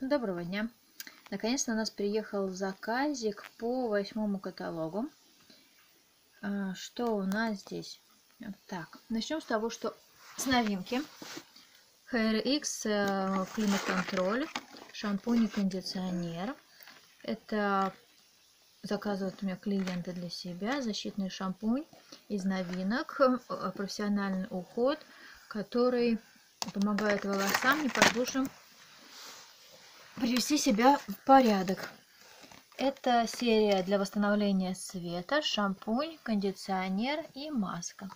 Доброго дня! Наконец-то у нас приехал заказик по восьмому каталогу. А, Что у нас здесь? Так, начнем с того, что с новинки. HRX э, климат-контроль, шампунь и кондиционер. Это заказывают у меня клиенты для себя. Защитный шампунь из новинок. э, Профессиональный уход, который помогает волосам непослушным привести себя в порядок. Это серия для восстановления света, шампунь, кондиционер и маска.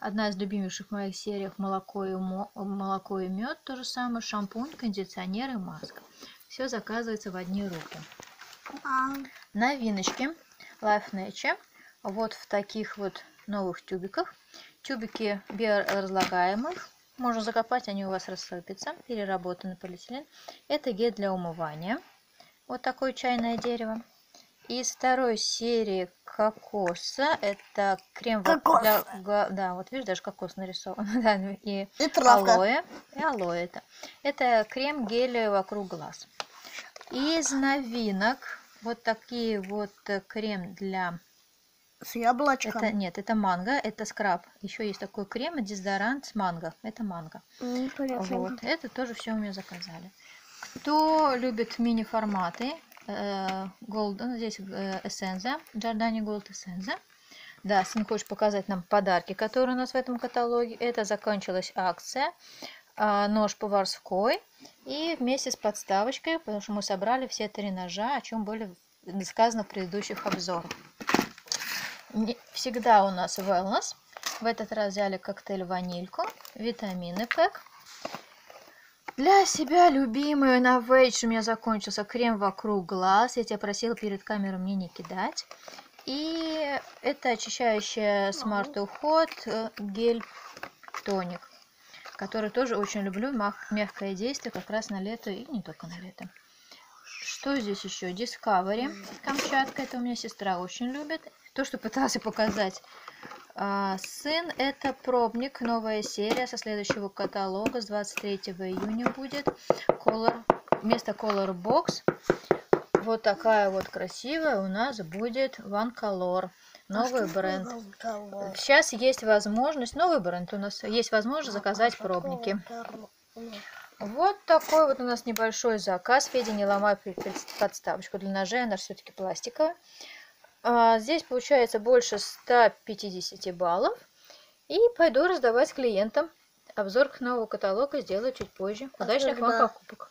Одна из любимейших моих серий молоко и, мо- молоко и мед. То же самое шампунь, кондиционер и маска. Все заказывается в одни руки. Новиночки Life Nature. Вот в таких вот новых тюбиках. Тюбики биоразлагаемых. Можно закопать, они у вас рассыпятся. Переработанный полиэтилен. Это гель для умывания. Вот такое чайное дерево. Из второй серии кокоса это крем Кокос. для да вот видишь даже кокос нарисован да, ну и И травка. алоэ и алоэ это это крем гель вокруг глаз из новинок вот такие вот э, крем для С яблочком. это нет это манго это скраб еще есть такой крем дезодорант с манго это манго Непонятно. вот это тоже все у меня заказали кто любит мини форматы Gold, ну, здесь э, эссенза, Giordani Gold эссенза. Да, сын хочет показать нам подарки, которые у нас в этом каталоге. Это закончилась акция. а, Нож поварской. И вместе с подставочкой, потому что мы собрали все три ножа, о чем были сказано в предыдущих обзорах. Не- Всегда у нас wellness. В этот раз взяли коктейль ванильку, витамины pack. Для себя любимую NovAge у меня закончился крем вокруг глаз. Я тебя просила перед камерой мне не кидать. И это очищающая smart уход э, гель тоник, который тоже очень люблю. Мягкое действие как раз на лето и не только на лето. Что здесь еще? Discovery Камчатка. Это у меня сестра очень любит. То, что пытался показать а, сын, это пробник, новая серия со следующего каталога с 23 июня будет. Color, вместо Color Box вот такая вот красивая у нас будет One Color. Новый бренд. Сейчас есть возможность, новый бренд у нас, есть возможность заказать пробники. Вот такой вот у нас небольшой заказ. Федя, не ломай подставочку для ножей, она все-таки пластиковая. А, Здесь получается больше 150 баллов. И пойду раздавать клиентам. Обзор к нового каталога сделаю чуть позже. Удачных вам покупок.